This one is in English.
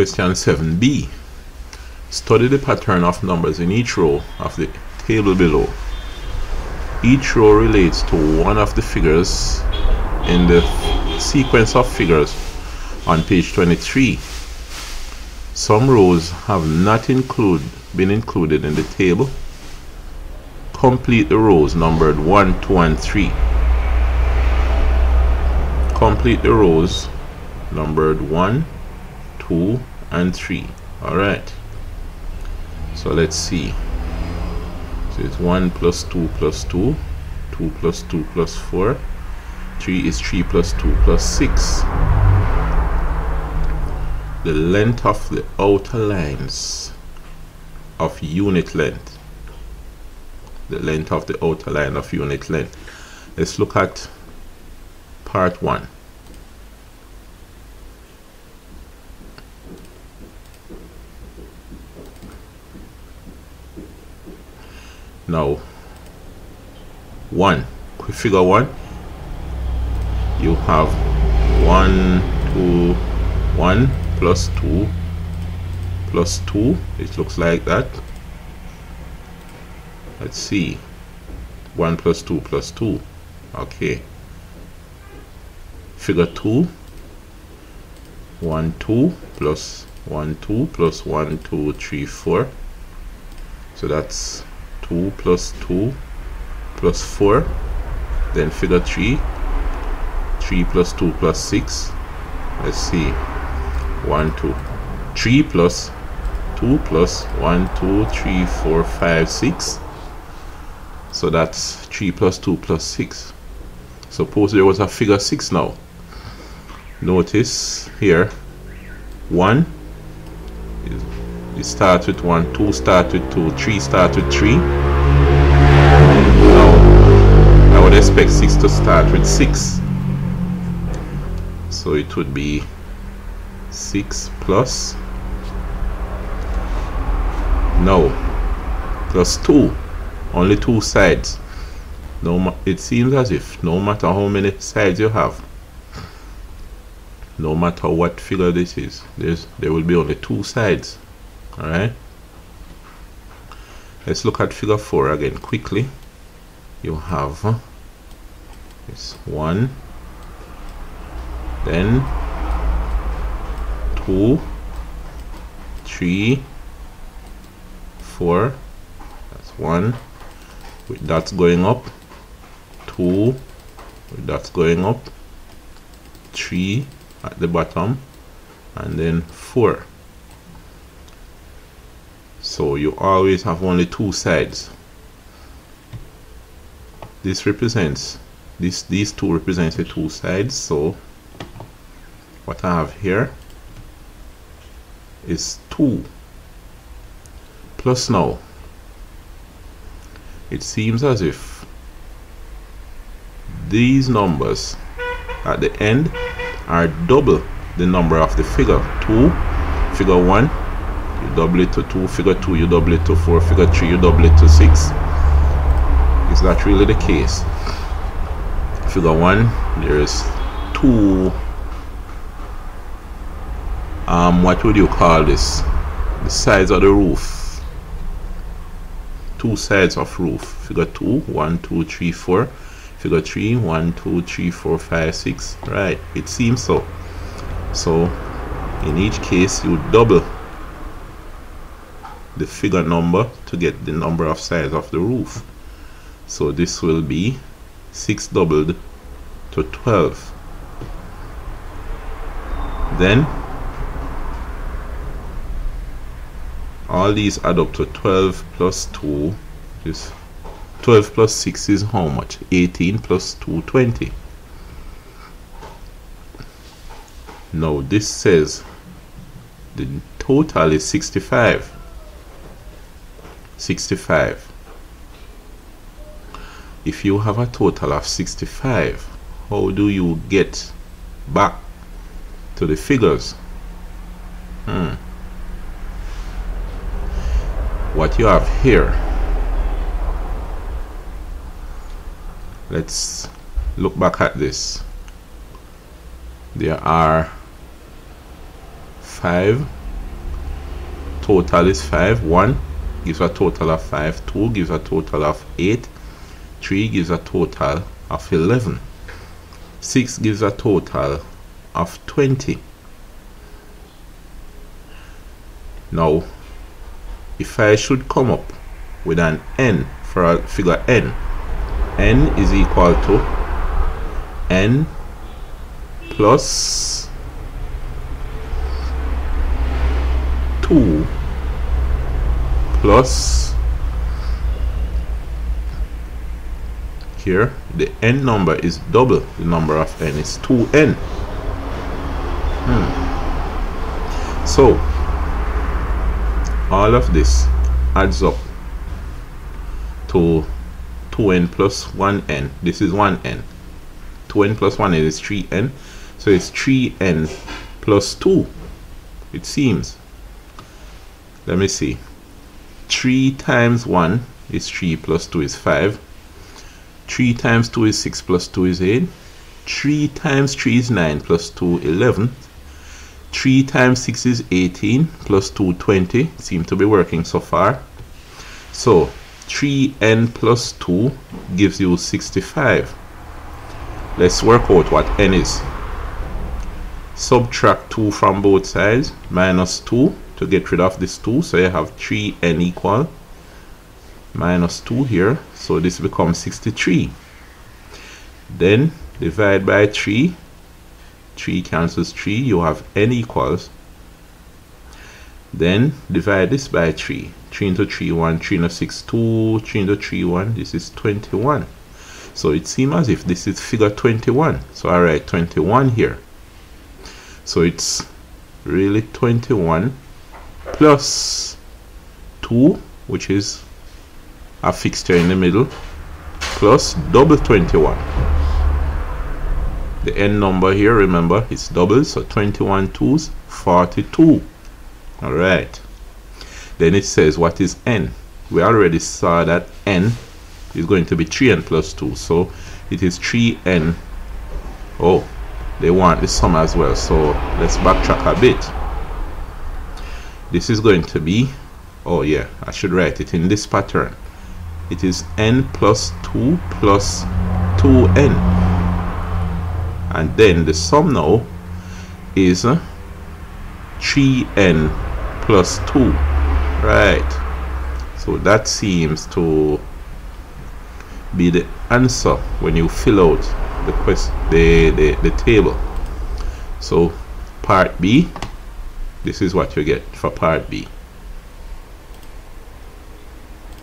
Question 7b. Study the pattern of numbers in each row of the table below. Each row relates to one of the figures in the sequence of figures on page 23. Some rows have not include, been included in the table. Complete the rows numbered 1, 2, and 3. Complete the rows numbered 1, 2, and 3. Alright. So let's see. So it's 1 plus 2 plus 2, 2 plus 2 plus 4, 3 is 3 plus 2 plus 6. The length of the outer lines of unit length. The length of the outer line of unit length. Let's look at part 1. Now one. Quick figure one. You have one two one plus two plus two. It looks like that. Let's see. One plus two plus two. Okay. Figure two. One two plus one two plus one two three four. So that's 2 plus 2 plus 4 then figure 3 3 plus 2 plus 6 let's see. 1 2 3 plus 2 plus 1 2 3 4 5 6 so that's 3 plus 2 plus 6 suppose there was a figure 6 now. Notice here. 1 it start with 1 2 start with 2 3 start with 3 now I would expect 6 to start with 6 so it would be 6 plus no plus 2 only two sides. No it seems as if no matter how many sides you have no matter what figure this is there's there will be only two sides alright? Let's look at figure 4 again quickly. You have this 1 then two three four that's 1 with dots going up 2 with dots going up 3 at the bottom and then 4 so you always have only two sides. This represents this these two represents the two sides so what I have here is 2 plus now it seems as if these numbers at the end are double the number of the figure 2 figure 1 you double it to 2 figure 2 you double it to 4 figure 3 you double it to 6 is that really the case? Figure 1 there is two. Um what would you call this? The sides of the roof. Two sides of roof. Figure 2 1 2 3 4 figure 3 1 2 3 4 5 6 right it seems so. So in each case you double the figure number to get the number of sides of the roof. So this will be 6 doubled to 12 then all these add up to 12 plus 2 is 12 plus 6 is how much? 18 plus 2 20 now this says the total is 65 65 if you have a total of 65 how do you get back to the figures? Hmm. what you have here let's look back at this. There are five total is 5 1 gives a total of 5 2 gives a total of 8 3 gives a total of 11 6 gives a total of 20 now if I should come up with an n for a figure n n is equal to n plus 2 plus here the n number is double the number of n is 2n hmm. so all of this adds up to 2n plus 1n this is 1n 2n plus 1n is 3n so it's 3n plus 2 it seems. Let me see 3 times 1 is 3 plus 2 is 5 3 times 2 is 6 plus 2 is 8 3 times 3 is 9 plus 2 11 3 times 6 is 18 plus 2 20 seem to be working so far. So 3n plus 2 gives you 65 let's work out what n is. Subtract 2 from both sides minus 2 to get rid of this 2 so you have 3n equal minus 2 here so this becomes 63 then divide by 3 3 cancels 3 you have n equals. Then divide this by 3 3 into 3 1 3 into 6 2 3 into 3 1 this is 21 so it seems as if this is figure 21 so I write 21 here. So it's really 21 plus 2 which is a fixture in the middle plus double 21 the n number here remember it's double so 21 2s 42 all right. Then it says what is n? We already saw that n is going to be 3n plus 2 so it is 3n oh they want the sum as well so let's backtrack a bit this is going to be oh yeah I should write it in this pattern. It is n plus 2 plus 2n and then the sum now is uh, 3n plus 2 right. So that seems to be the answer when you fill out the quest the, the, the table. So part B this is what you get for part B